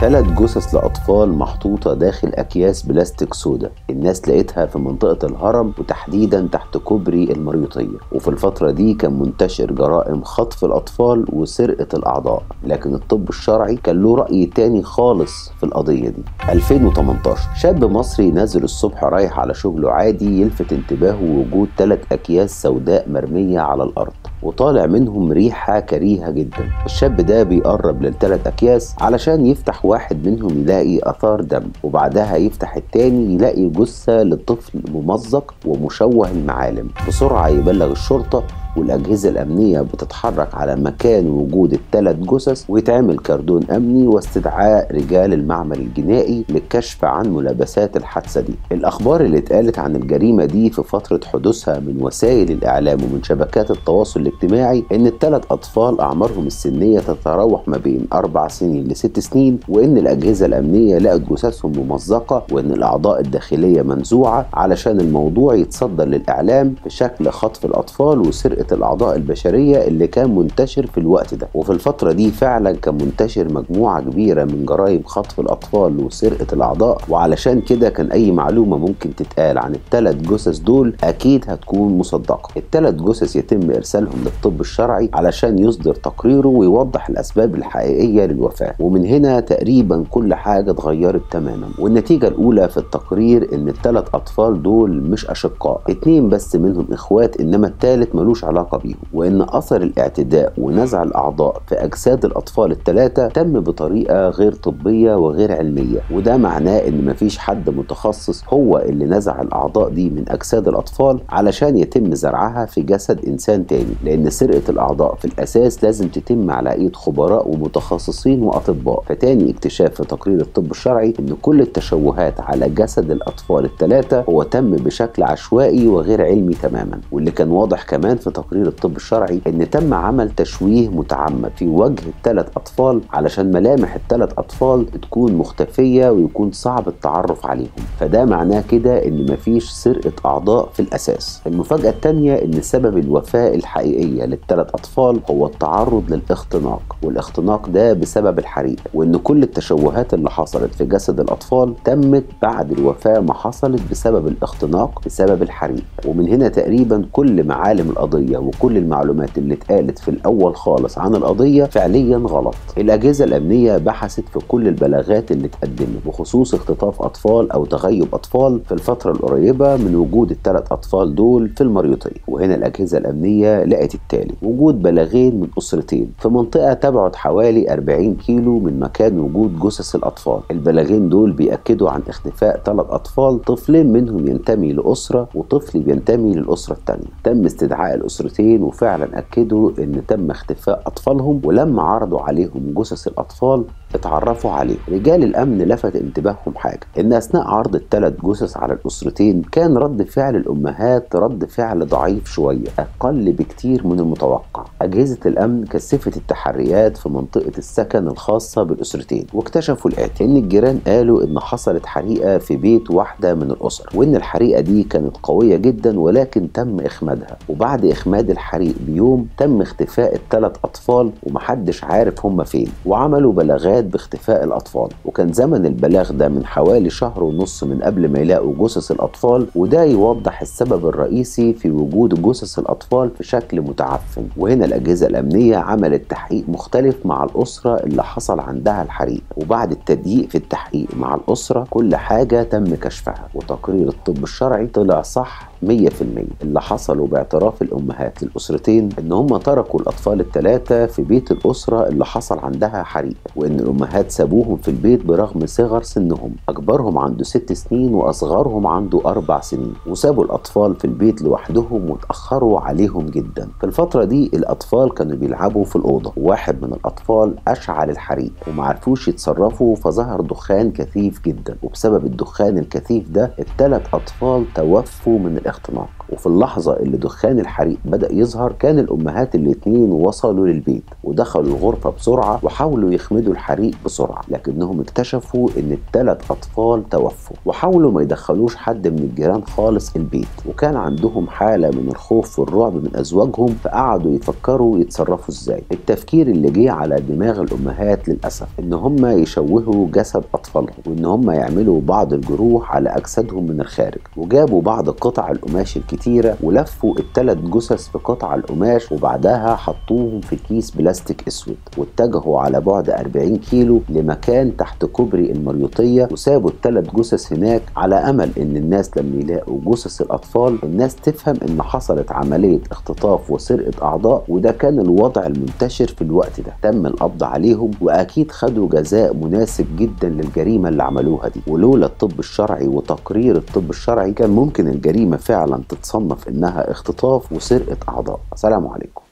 ثلاث جثث لأطفال محطوطة داخل أكياس بلاستيك سودا. الناس لقيتها في منطقة الهرم وتحديدا تحت كوبري المريوطية. وفي الفترة دي كان منتشر جرائم خطف الأطفال وسرقة الأعضاء. لكن الطب الشرعي كان له رأي تاني خالص في القضية دي. 2018 شاب مصري نازل الصبح رايح على شغله عادي يلفت انتباهه وجود ثلاث أكياس سوداء مرمية على الأرض. وطالع منهم ريحة كريهة جدا. الشاب ده بيقرب للثلاث أكياس علشان يفتح واحد منهم يلاقي أثار دم وبعدها يفتح التاني يلاقي جثة لطفل ممزق ومشوه المعالم. بسرعة يبلغ الشرطة والأجهزة الأمنية بتتحرك على مكان وجود الثلاث جثث ويتعمل كردون أمني واستدعاء رجال المعمل الجنائي للكشف عن ملابسات الحادثة دي. الأخبار اللي اتقالت عن الجريمة دي في فترة حدوثها من وسائل الإعلام ومن شبكات التواصل الاجتماعي إن الثلاث أطفال أعمارهم السنية تتراوح ما بين أربع سنين لست سنين وإن الأجهزة الأمنية لقت جثثهم ممزقة وإن الأعضاء الداخلية منزوعة علشان الموضوع يتصدر للإعلام في شكل خطف الأطفال وسرقة الأعضاء البشرية اللي كان منتشر في الوقت ده. وفي الفترة دي فعلا كان منتشر مجموعة كبيرة من جرائم خطف الأطفال وسرقة الأعضاء. وعلشان كده كان أي معلومة ممكن تتقال عن الثلاث جثث دول أكيد هتكون مصدقة. الثلاث جثث يتم إرسالهم للطب الشرعي علشان يصدر تقريره ويوضح الأسباب الحقيقية للوفاة. ومن هنا تقريبا كل حاجة اتغيرت تماما. والنتيجة الأولى في التقرير إن الثلاث أطفال دول مش أشقاء. اتنين بس منهم إخوات إنما الثالث ملوش علاقة بيهم وإن أثر الاعتداء ونزع الأعضاء في أجساد الأطفال الثلاثة تم بطريقة غير طبية وغير علمية. وده معناه إن مفيش حد متخصص هو اللي نزع الأعضاء دي من أجساد الأطفال علشان يتم زرعها في جسد إنسان تاني. لأن سرقة الأعضاء في الأساس لازم تتم على إيد خبراء ومتخصصين وأطباء. فتاني اكتشاف في تقرير الطب الشرعي إن كل التشوهات على جسد الأطفال الثلاثة هو تم بشكل عشوائي وغير علمي تماما. واللي كان واضح كمان في تقرير الطب الشرعي إن تم عمل تشويه متعمد في وجه الثلاث أطفال علشان ملامح الثلاث أطفال تكون مختفية ويكون صعب التعرف عليهم. فده معناه كده إن مفيش سرقة أعضاء في الأساس. المفاجأة الثانية إن سبب الوفاة الحقيقية للثلاث أطفال هو التعرض للاختناق والاختناق ده بسبب الحريق وإن كل التشوهات اللي حصلت في جسد الأطفال تمت بعد الوفاة ما حصلت بسبب الاختناق بسبب الحريق. ومن هنا تقريبا كل معالم القضية وكل المعلومات اللي اتقالت في الأول خالص عن القضية فعليا غلط. الأجهزة الأمنية بحثت في كل البلاغات اللي اتقدمت بخصوص اختطاف أطفال أو تغيب أطفال في الفترة القريبة من وجود الثلاث أطفال دول في المريوطية. وهنا الأجهزة الأمنية لقت التالي وجود بلاغين من أسرتين في منطقة تبعد حوالي 40 كيلو من مكان وجود جثث الأطفال. البلاغين دول بيأكدوا عن اختفاء ثلاث أطفال طفلين منهم ينتمي لأسرة وطفل بينتمي للأسرة الثانية تم استدعاء الأسرتين وفعلا أكدوا إن تم اختفاء أطفالهم ولما عرضوا عليهم جثث الأطفال اتعرفوا عليه. رجال الأمن لفت انتباههم حاجة. إن أثناء عرض الثلاث جثث على الأسرتين كان رد فعل الأمهات رد فعل ضعيف شوية أقل بكتير من المتوقع. أجهزة الأمن كثفت التحريات في منطقة السكن الخاصة بالأسرتين واكتشفوا الاتي إن الجيران قالوا إن حصلت حريقة في بيت واحدة من الأسر وإن الحريقة دي كانت قوية جدا ولكن تم إخمادها. وبعد إخماد الحريق بيوم تم اختفاء الثلاث أطفال ومحدش عارف هم فين وعملوا بلاغات باختفاء الأطفال. وكان زمن البلاغ ده من حوالي شهر ونص من قبل ما يلاقوا جثث الأطفال وده يوضح السبب الرئيسي في وجود جثث الأطفال في شكل متعفن. وهنا الأجهزة الأمنية عملت تحقيق مختلف مع الأسرة اللي حصل عندها الحريق. وبعد التضييق في التحقيق مع الأسرة كل حاجة تم كشفها. وتقرير الطب الشرعي طلع صح 100% اللي حصلوا باعتراف الأمهات للأسرتين إن هم تركوا الأطفال الثلاثه في بيت الأسرة اللي حصل عندها حريق. وإن الأمهات سابوهم في البيت برغم صغر سنهم. أكبرهم عنده ست سنين وأصغرهم عنده أربع سنين. وسابوا الأطفال في البيت لوحدهم وتاخروا عليهم جدا. في الفترة دي الأطفال كانوا بيلعبوا في الأوضة. وواحد من الأطفال أشعل الحريق ومعرفوش يتصرفوا فظهر دخان كثيف جدا. وبسبب الدخان الكثيف ده الثلاث أطفال توفوا من الاختناق. وفي اللحظة اللي دخان الحريق بدأ يظهر كان الأمهات الاتنين وصلوا للبيت ودخلوا الغرفة بسرعة وحاولوا يخمدوا الحريق. بسرعة لكنهم اكتشفوا إن الثلاث أطفال توفوا وحاولوا ما يدخلوش حد من الجيران خالص البيت وكان عندهم حالة من الخوف والرعب من أزواجهم فقعدوا يفكروا يتصرفوا إزاي. التفكير اللي جه على دماغ الأمهات للأسف إن هم يشوهوا جسد أطفالهم وإن هم يعملوا بعض الجروح على أجسادهم من الخارج وجابوا بعض قطع القماش الكتيرة ولفوا الثلاث جثث في قطع القماش وبعدها حطوهم في كيس بلاستيك أسود واتجهوا على بعد 40 كيلو لمكان تحت كوبري المريوطية وسابوا الثلاث جثث هناك على أمل إن الناس لما يلاقوا جثث الأطفال. الناس تفهم إن حصلت عملية اختطاف وسرقة أعضاء وده كان الوضع المنتشر في الوقت ده. تم القبض عليهم وأكيد خدوا جزاء مناسب جدا للجريمة اللي عملوها دي. ولولا الطب الشرعي وتقرير الطب الشرعي كان ممكن الجريمة فعلا تتصنف إنها اختطاف وسرقة أعضاء. السلام عليكم.